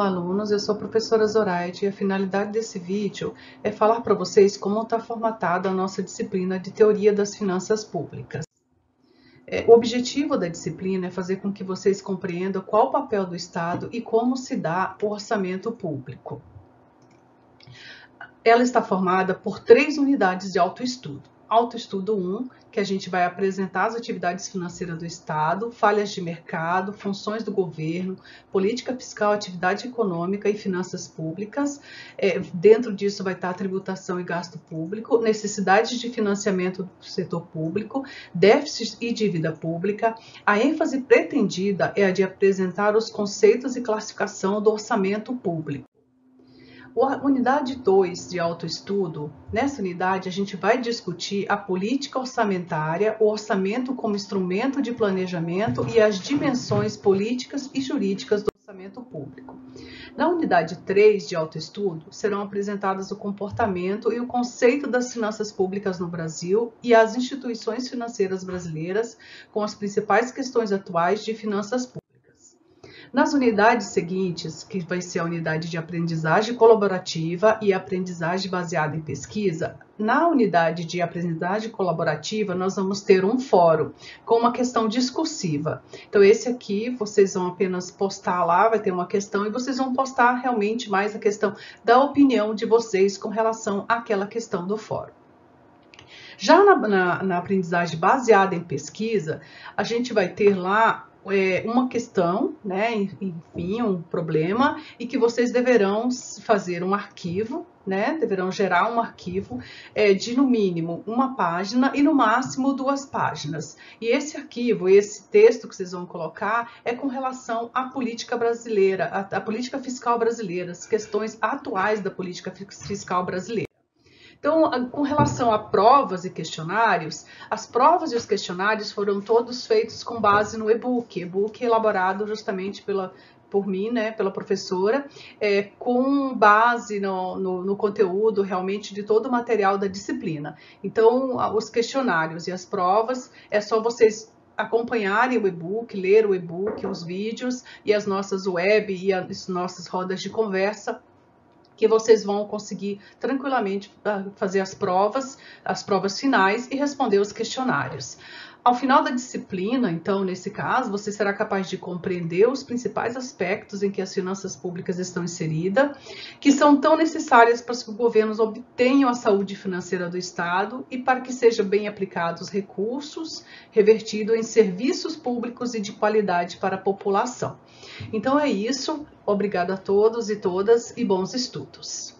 alunos, eu sou a professora Zoraide e a finalidade desse vídeo é falar para vocês como está formatada a nossa disciplina de Teoria das Finanças Públicas. É, o objetivo da disciplina é fazer com que vocês compreendam qual o papel do Estado e como se dá o orçamento público. Ela está formada por três unidades de autoestudo autoestudo 1, que a gente vai apresentar as atividades financeiras do Estado, falhas de mercado, funções do governo, política fiscal, atividade econômica e finanças públicas. É, dentro disso vai estar a tributação e gasto público, necessidades de financiamento do setor público, déficit e dívida pública. A ênfase pretendida é a de apresentar os conceitos e classificação do orçamento público. Unidade 2 de autoestudo, nessa unidade a gente vai discutir a política orçamentária, o orçamento como instrumento de planejamento e as dimensões políticas e jurídicas do orçamento público. Na unidade 3 de autoestudo, serão apresentadas o comportamento e o conceito das finanças públicas no Brasil e as instituições financeiras brasileiras com as principais questões atuais de finanças públicas. Nas unidades seguintes, que vai ser a unidade de aprendizagem colaborativa e aprendizagem baseada em pesquisa, na unidade de aprendizagem colaborativa, nós vamos ter um fórum com uma questão discursiva. Então, esse aqui vocês vão apenas postar lá, vai ter uma questão, e vocês vão postar realmente mais a questão da opinião de vocês com relação àquela questão do fórum. Já na, na, na aprendizagem baseada em pesquisa, a gente vai ter lá é, uma questão, né, enfim, um problema, e que vocês deverão fazer um arquivo, né, deverão gerar um arquivo é, de no mínimo uma página e no máximo duas páginas. E esse arquivo, esse texto que vocês vão colocar é com relação à política brasileira, à, à política fiscal brasileira, as questões atuais da política fiscal brasileira. Então, com relação a provas e questionários, as provas e os questionários foram todos feitos com base no e-book, e-book elaborado justamente pela, por mim, né, pela professora, é, com base no, no, no, conteúdo realmente de todo o material da disciplina. Então, os questionários e as provas, é só vocês acompanharem o e-book, ler o e-book, os vídeos e as nossas web e as nossas rodas de conversa que vocês vão conseguir tranquilamente ah, fazer as provas, as provas finais e responder os questionários. Ao final da disciplina, então, nesse caso, você será capaz de compreender os principais aspectos em que as finanças públicas estão inseridas, que são tão necessárias para que os governos obtenham a saúde financeira do Estado e para que sejam bem aplicados recursos revertidos em serviços públicos e de qualidade para a população. Então é isso. Obrigado a todos e todas e bons estudos juntos.